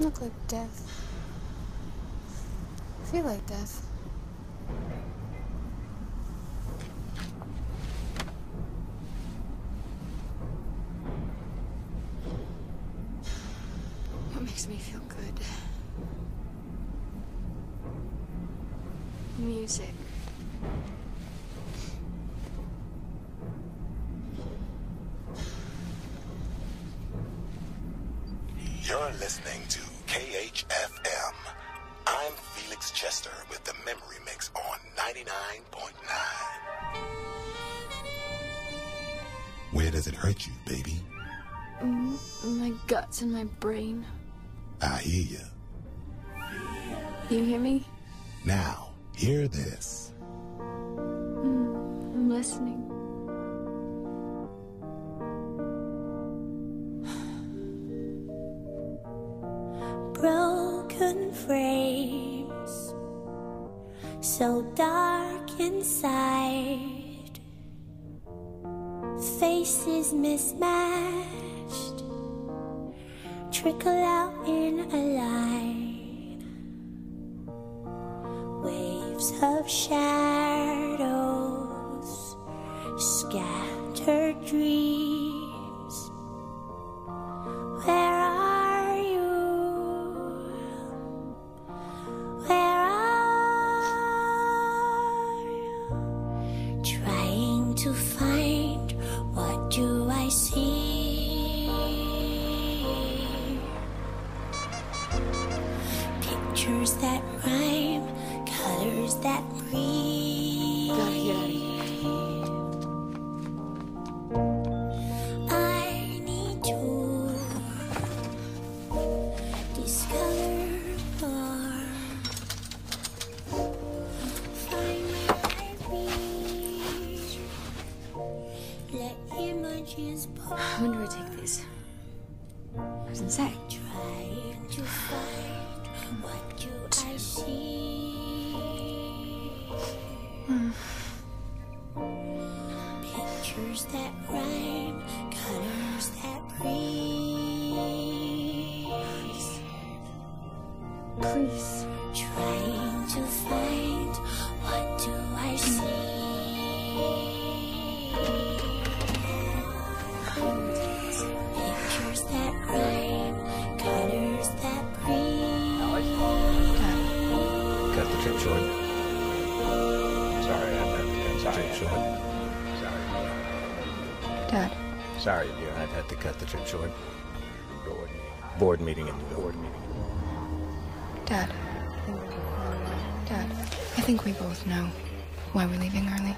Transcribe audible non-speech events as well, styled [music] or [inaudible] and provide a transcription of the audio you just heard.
Look like death. Feel like death. What makes me feel good? Music. You're listening to KHFM. I'm Felix Chester with the Memory Mix on 99.9. Where does it hurt you, baby? Mm, my guts and my brain. I hear you. You hear me? Now, hear this. Mm, I'm listening. Frames, so dark inside, faces mismatched, trickle out in a line, waves of shadows, what do I see? Pictures that rhyme, colors that breathe. [sighs] When do I take these? I was insane. Trying to find what do I see. Pictures that rhyme, colors that breathe. Please. Trying short. Sorry, I had to cut the trip short. Dad. Sorry, dear, I've had to cut the trip short. Board meeting. Board meeting in the board meeting. Dad. Dad. I think we both know why we're leaving early.